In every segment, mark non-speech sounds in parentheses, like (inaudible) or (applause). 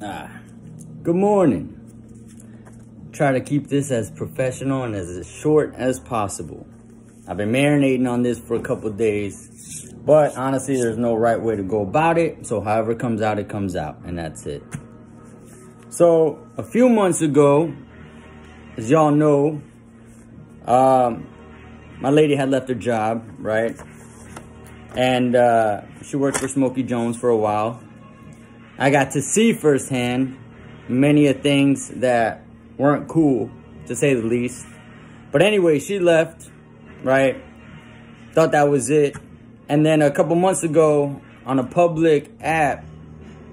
Ah, good morning. Try to keep this as professional and as short as possible. I've been marinating on this for a couple days, but honestly, there's no right way to go about it. So however it comes out, it comes out, and that's it. So a few months ago, as y'all know, um, my lady had left her job, right? And uh, she worked for Smokey Jones for a while. I got to see firsthand many of things that weren't cool, to say the least. But anyway, she left, right? Thought that was it. And then a couple months ago, on a public app,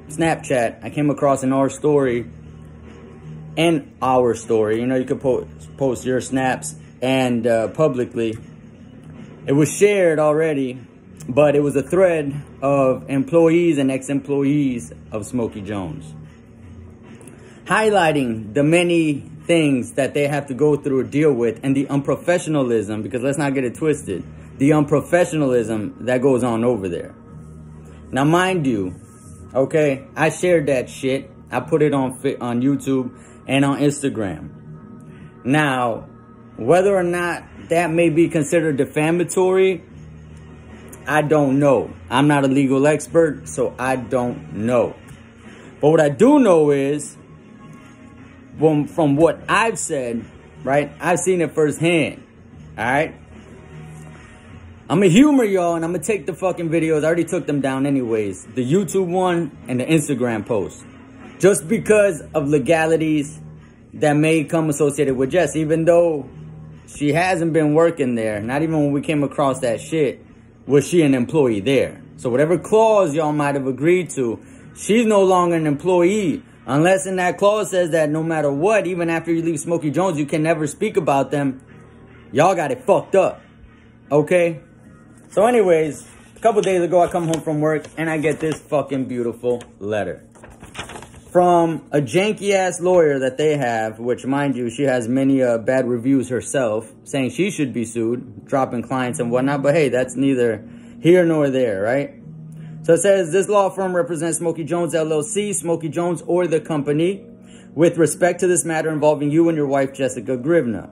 Snapchat, I came across an our story and our story. You know, you could post, post your snaps and uh, publicly. It was shared already but it was a thread of employees and ex-employees of Smokey Jones. Highlighting the many things that they have to go through or deal with and the unprofessionalism, because let's not get it twisted, the unprofessionalism that goes on over there. Now, mind you, okay, I shared that shit. I put it on on YouTube and on Instagram. Now, whether or not that may be considered defamatory I don't know. I'm not a legal expert, so I don't know. But what I do know is, from, from what I've said, right, I've seen it firsthand, all right? I'm gonna humor y'all and I'm gonna take the fucking videos. I already took them down anyways. The YouTube one and the Instagram post. Just because of legalities that may come associated with Jess. Even though she hasn't been working there. Not even when we came across that shit was she an employee there. So whatever clause y'all might have agreed to, she's no longer an employee. Unless in that clause says that no matter what, even after you leave Smokey Jones, you can never speak about them. Y'all got it fucked up. Okay? So anyways, a couple days ago, I come home from work and I get this fucking beautiful letter from a janky ass lawyer that they have, which mind you, she has many uh, bad reviews herself, saying she should be sued, dropping clients and whatnot. But hey, that's neither here nor there, right? So it says this law firm represents Smokey Jones LLC, Smokey Jones or the company, with respect to this matter involving you and your wife Jessica Grivna.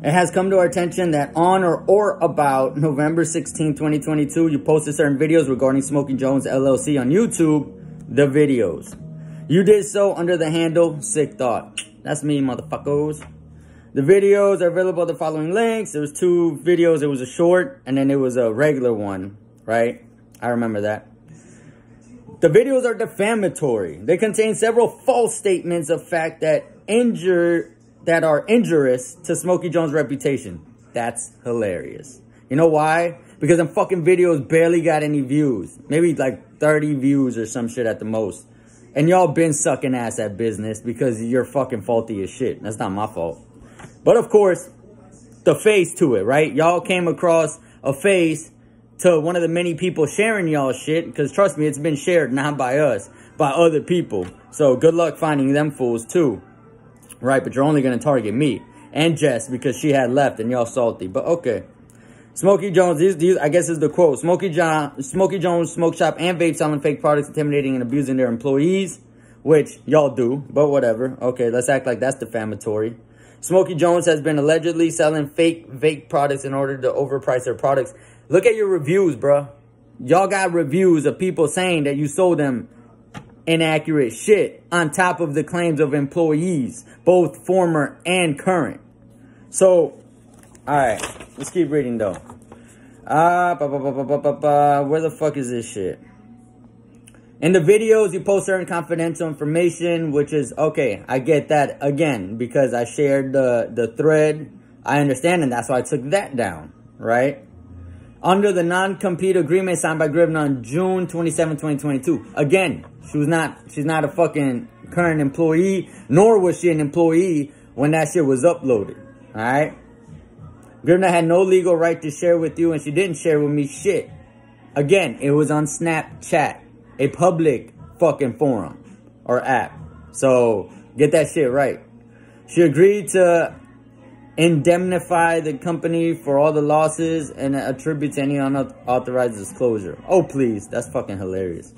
It has come to our attention that on or, or about November 16, 2022, you posted certain videos regarding Smokey Jones LLC on YouTube, the videos. You did so under the handle Sick Thought. That's me, motherfuckers. The videos are available at the following links. There was two videos. It was a short and then it was a regular one, right? I remember that. The videos are defamatory. They contain several false statements of fact that injure that are injurious to Smokey Jones' reputation. That's hilarious. You know why? Because the fucking videos barely got any views. Maybe like 30 views or some shit at the most. And y'all been sucking ass at business because you're fucking faulty as shit. That's not my fault. But of course, the face to it, right? Y'all came across a face to one of the many people sharing y'all shit. Because trust me, it's been shared not by us, by other people. So good luck finding them fools too. Right? But you're only going to target me and Jess because she had left and y'all salty. But okay. Smokey Jones, these, these, I guess is the quote. Smokey, John, Smokey Jones smoke shop and vape selling fake products, intimidating and abusing their employees, which y'all do, but whatever. Okay, let's act like that's defamatory. Smokey Jones has been allegedly selling fake vape products in order to overprice their products. Look at your reviews, bro. Y'all got reviews of people saying that you sold them inaccurate shit on top of the claims of employees, both former and current. So, all right, let's keep reading though. Ah, uh, where the fuck is this shit? In the videos, you post certain confidential information, which is okay. I get that again because I shared the the thread. I understand, and that's why I took that down, right? Under the non-compete agreement signed by Grivna on June 27, 2022. Again, she was not she's not a fucking current employee, nor was she an employee when that shit was uploaded. All Grivna had no legal right to share with you and she didn't share with me shit. Again, it was on Snapchat, a public fucking forum or app. So get that shit right. She agreed to indemnify the company for all the losses and attributes any unauthorized disclosure. Oh, please. That's fucking hilarious.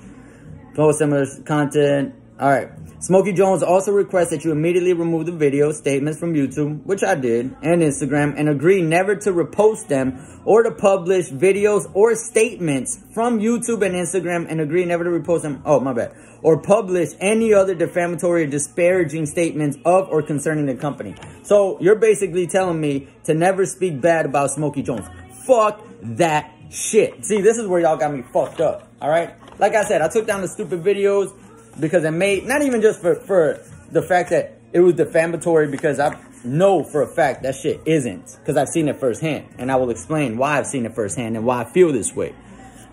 Post similar content All right. Smokey Jones also requests that you immediately remove the video statements from YouTube, which I did, and Instagram, and agree never to repost them or to publish videos or statements from YouTube and Instagram, and agree never to repost them. Oh, my bad. Or publish any other defamatory or disparaging statements of or concerning the company. So you're basically telling me to never speak bad about Smokey Jones. Fuck that shit. See, this is where y'all got me fucked up. All right. Like I said, I took down the stupid videos because it made, not even just for, for the fact that it was defamatory because I know for a fact that shit isn't because I've seen it firsthand and I will explain why I've seen it firsthand and why I feel this way.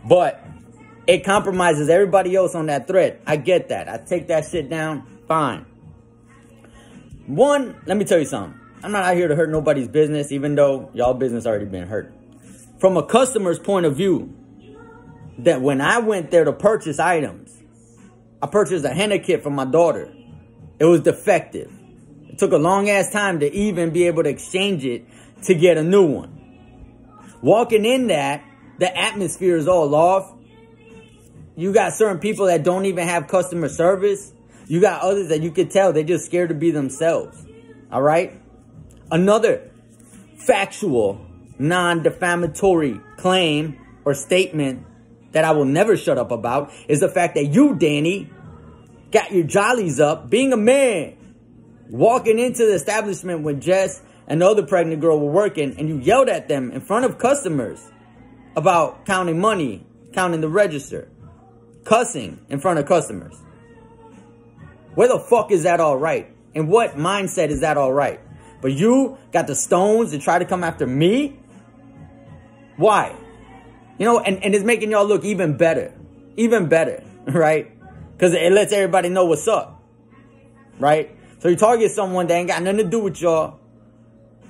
But it compromises everybody else on that thread. I get that. I take that shit down. Fine. One, let me tell you something. I'm not out here to hurt nobody's business, even though y'all business already been hurt. From a customer's point of view, that when I went there to purchase items, I purchased a henna kit for my daughter. It was defective. It took a long ass time to even be able to exchange it to get a new one. Walking in that, the atmosphere is all off. You got certain people that don't even have customer service. You got others that you could tell they're just scared to be themselves. All right? Another factual, non-defamatory claim or statement that I will never shut up about is the fact that you, Danny, got your jollies up being a man, walking into the establishment when Jess and the other pregnant girl were working and you yelled at them in front of customers about counting money, counting the register, cussing in front of customers. Where the fuck is that all right? And what mindset is that all right? But you got the stones to try to come after me? Why? You know, and, and it's making y'all look even better. Even better, (laughs) right? Because it lets everybody know what's up. Right? So you target someone that ain't got nothing to do with y'all.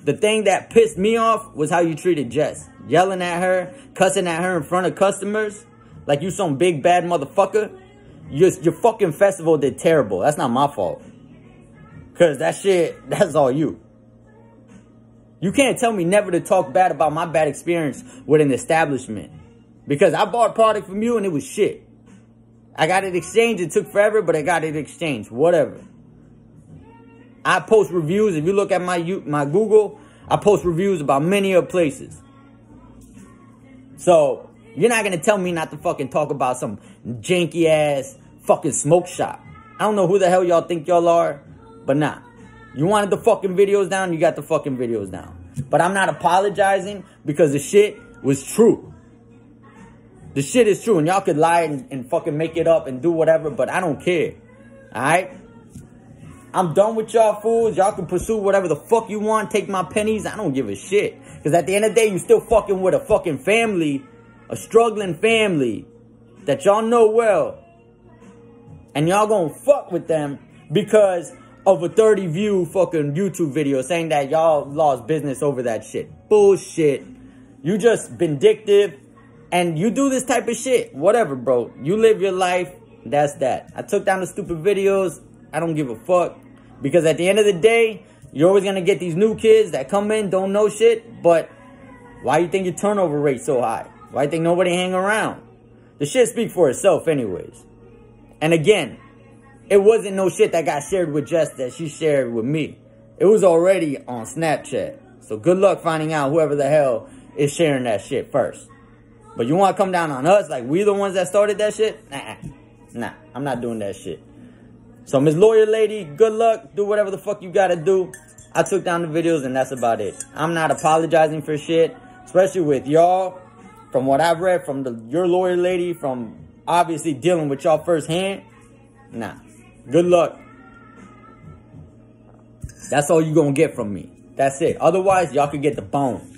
The thing that pissed me off was how you treated Jess. Yelling at her, cussing at her in front of customers. Like you some big bad motherfucker. Your, your fucking festival did terrible. That's not my fault. Because that shit, (laughs) that's all you. You can't tell me never to talk bad about my bad experience with an establishment. Because I bought product from you and it was shit. I got it exchanged. It took forever, but I got it exchanged. Whatever. I post reviews. If you look at my my Google, I post reviews about many of places. So, you're not going to tell me not to fucking talk about some janky ass fucking smoke shop. I don't know who the hell y'all think y'all are, but nah. You wanted the fucking videos down, you got the fucking videos down. But I'm not apologizing because the shit was true. The shit is true, and y'all could lie and, and fucking make it up and do whatever, but I don't care. Alright? I'm done with y'all fools. Y'all can pursue whatever the fuck you want. Take my pennies. I don't give a shit. Because at the end of the day, you still fucking with a fucking family. A struggling family. That y'all know well. And y'all gonna fuck with them because of a 30 view fucking YouTube video saying that y'all lost business over that shit. Bullshit. You just vindictive and you do this type of shit. Whatever, bro. You live your life. That's that. I took down the stupid videos. I don't give a fuck. Because at the end of the day, you're always going to get these new kids that come in, don't know shit. But why you think your turnover rate so high? Why you think nobody hang around? The shit speak for itself anyways. And again, it wasn't no shit that got shared with Jess that she shared with me. It was already on Snapchat. So good luck finding out whoever the hell is sharing that shit first. But you want to come down on us like we the ones that started that shit? Nah, nah, I'm not doing that shit. So Miss Lawyer Lady, good luck. Do whatever the fuck you gotta do. I took down the videos and that's about it. I'm not apologizing for shit, especially with y'all. From what I've read from the your lawyer lady, from obviously dealing with y'all firsthand. Nah. Good luck. That's all you gonna get from me. That's it. Otherwise, y'all could get the bone.